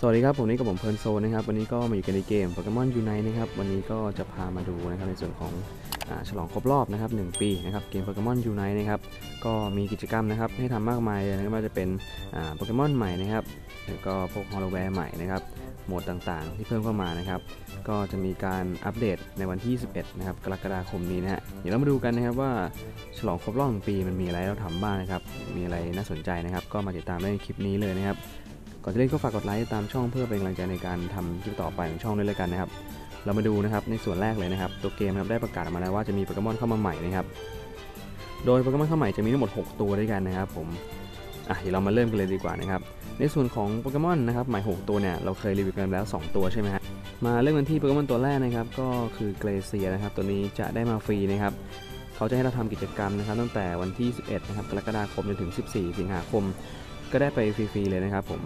สวัสดีครับ ผมนี่กับผมเพลิร์นโซนนะครับ วันนี้ก็มาอยู่กันในเกม Pokemon UNITE นะครับ วันนี้ก็จะพามาดูนะครับในส่วนของอฉลองครบรอบนะครับ1ปีนะครับเกม Pokemon UNITE นะครับก็มีกิจกรรมนะครับให้ทำมากมายเลยนะครับว่าจะเป็นโปเกมอนใหม่นะครับแล้วก็พวก Holowear ใหม่นะครับโหมดต่างๆ ที่เพิ่มเข้ามานะครับ ก็จะมีการอัปเดตในวันที่ 21 นะครับกรกฎาคมนี้นะฮะเดี๋ยวเรามาดูกันนะครับว่าฉลองครบรอบ1ปีมันมีอะไรเราทำบ้างนะครับมีอะไรน่าสนใจนะครับ ก็มาติดตามได้ในคลิปนี้เลยนะครับ ก่อนจะเล่นก็ฝากกดไลค์ตามช่องเพื่อเป็นกำลังใจในการทำคลิปต่อไปของช่องด้วยเลยกันนะครับ เรามาดูนะครับในส่วนแรกเลยนะครับ ตัวเกมนะครับได้ประกาศออกมาแล้วว่าจะมีโปเกมอนเข้ามาใหม่นะครับโดยโปเกมอนเข้าใหม่จะมีทั้งหมด 6 ตัวด้วยกันนะครับผมอะเดี๋ยวเรามาเริ่มกันเลยดีกว่านะครับในส่วนของโปเกมอนนะครับใหม่ 6 ตัวเนี่ยเราเคยรีวิวกันแล้ว 2 ตัวใช่ไหมฮะมาเริ่มกันที่โปเกมอนตัวแรกนะครับก็คือเกรเซียนะครับตัวนี้จะได้มาฟรีนะครับเขาจะให้เราทำกิจกรรมนะครับตั้งแต่วันที่ 11 นะครับกรกฎาคมจนถึง 14 สิงหาคม ก็ได้ไปฟรีๆเลยนะครับผม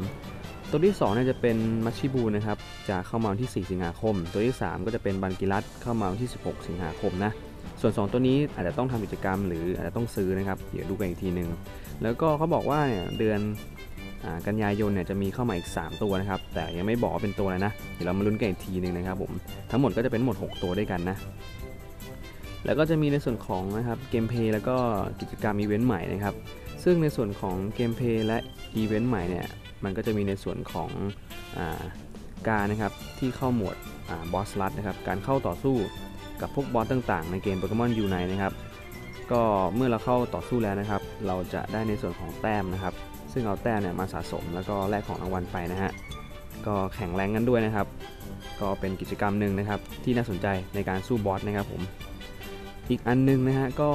ตัวที่2เนี่ยจะเป็นมัชชิบูนะครับจะเข้ามาวันที่ 4 สิงหาคม ตัวที่ 3 ก็จะเป็นบันกิรัตเข้ามาวันที่ 16 สิงหาคมนะส่วน 2 ตัวนี้อาจจะต้องทำกิจกรรมหรืออาจจะต้องซื้อนะครับเดี๋ยวดูกันอีกทีหนึ่งแล้วก็เขาบอกว่าเนี่ยเดือนกันยายนเนี่ยจะมีเข้ามาอีก 3 ตัวนะครับ แต่ยังไม่บอกเป็นตัวอะไรนะ เดี๋ยวเรามาลุ้นกันอีกทีหนึ่งนะครับผมทั้งหมดก็จะเป็นหมด 6 ตัวด้วยกันนะ แล้วก็จะมีในส่วนของนะครับ gameplay แล้วก็กิจกรรมอีเวนต์ใหม่นะครับซึ่งในส่วนของ gameplay และอีเวนต์ใหม่เนี่ย มันก็จะมีในส่วนของอาการนะครับที่เข้าโหมด Boss Rush นะครับการเข้าต่อสู้กับพวกบอสต่างๆ ในเกม Pokemon UNITE นะครับก็เมื่อเราเข้าต่อสู้แล้วนะครับ เราจะได้ในส่วนของแต้มนะครับ ซึ่งเอาแต้มเนี่ยมาสะสมแล้วก็แลกของรางวัลไปนะฮะก็แข่งแรงกันด้วยนะครับ ก็เป็นกิจกรรมหนึ่งนะครับที่น่าสนใจในการสู้บอสนะครับผม อีกอันนึงนะฮะก็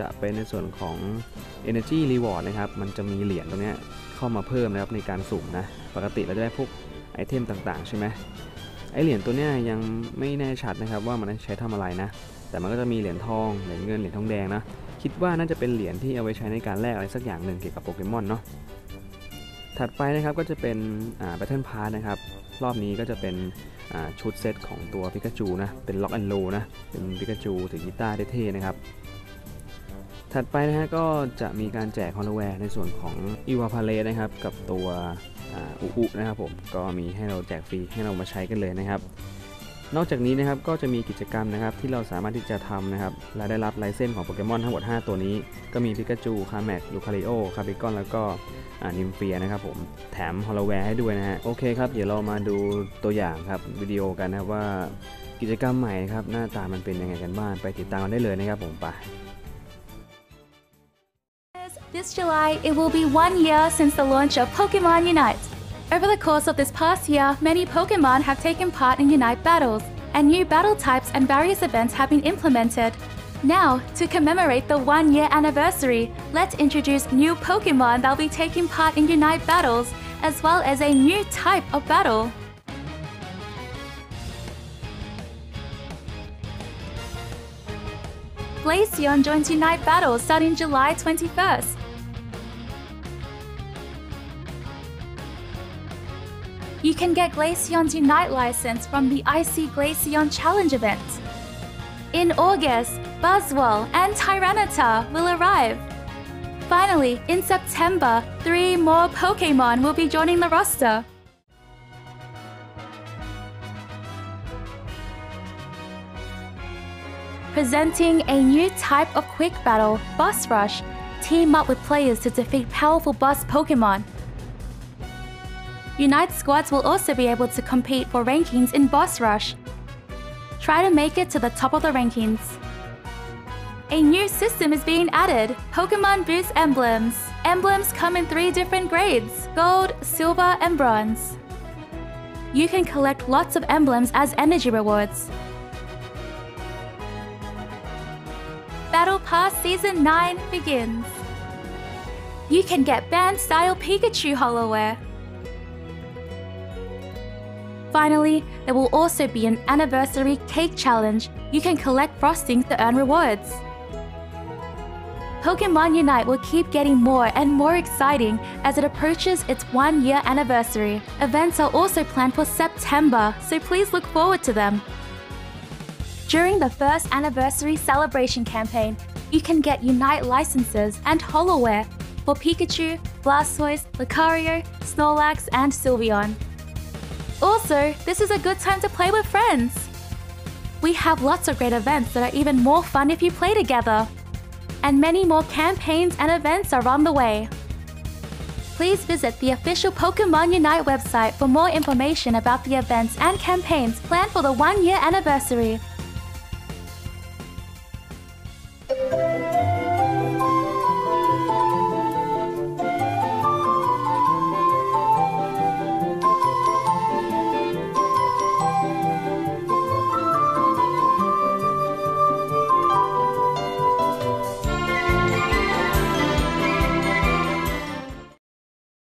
จะเป็นในส่วนของ Energy Reward นะครับ มันจะมีเหรียญตรงนี้เข้ามาเพิ่มนะครับในการสุ่มนะ ปกติเราจะได้พวกไอเทมต่างๆ ใช่ไหมไอเหรียญตัวนี้ยังไม่แน่ชัดนะครับว่ามันใช้ทำอะไรนะ แต่มันก็จะมีเหรียญทองเหรียญเงินเหรียญทองแดงนะ คิดว่าน่าจะเป็นเหรียญที่เอาไว้ใช้ในการแลกอะไรสักอย่างหนึ่งเกี่ยวกับโปเกมอนเนาะถัดไปนะครับก็จะเป็นอ่า Battle Pass นะครับ รอบนี้ก็จะเป็นชุดเซตของตัวปิกาจูนะ เป็น Rock and Roll นะ เป็นปิกาจูถือกีตาร์เท่นะครับ ถัดไปนะฮะก็จะมีการแจก Holowear ในส่วนของอีวาพาเลนะครับ กับตัวอุอุนะครับผม ก็มีให้เราแจกฟรีให้เรามาใช้กันเลยนะครับ นอกจากนี้นะครับก็จะมีกิจกรรมนะครับที่เราสามารถที่จะทำนะครับและได้รับ license ของโปเกมอนทั้งหมด 5 ตัวนี้ ก็มีปิกาจู คาเม็กซ์ลูคาริโอ คาบิกอน แล้วก็ นิมเฟียนะครับผมแถม Holowear ให้ด้วยนะฮะโอเคครับเดี๋ยวเรามาดูตัวอย่างครับวิดีโอกันนะว่ากิจกรรมใหม่ครับหน้าตามันเป็นยังไงกันบ้างไปติดตามกันได้เลยนะครับผมไป This July, it will be one year since the launch of Pokemon Unite. Over the course of this past year, many Pokemon have taken part in Unite battles, and new battle types and various events have been implemented. Now, to commemorate the one year anniversary, let's introduce new Pokemon that will be taking part in Unite battles, as well as a new type of battle. Glaceon joins Unite battles starting July 21st. You can get Glaceon's Unite license from the IC Glaceon Challenge event. In August, Buzzwole and Tyranitar will arrive. Finally, in September, three more Pokemon will be joining the roster. Presenting a new type of quick battle, Boss Rush, team up with players to defeat powerful boss Pokemon. Unite squads will also be able to compete for rankings in Boss Rush. Try to make it to the top of the rankings. A new system is being added Pokemon Boost Emblems. Emblems come in three different grades gold, silver, and bronze. You can collect lots of emblems as energy rewards. Battle Pass Season 9 begins. You can get band style Pikachu Hollowware. Finally, there will also be an anniversary cake challenge. You can collect frosting to earn rewards. Pokemon Unite will keep getting more and more exciting as it approaches its one year anniversary. Events are also planned for September, so please look forward to them. During the first anniversary celebration campaign, you can get Unite licenses and Hollowware for Pikachu, Blastoise, Lucario, Snorlax, and Sylveon. Also, this is a good time to play with friends. We have lots of great events that are even more fun if you play together and many more campaigns and events are on the way. Please visit the official Pokemon Unite website for more information about the events and campaigns planned for the one year anniversary.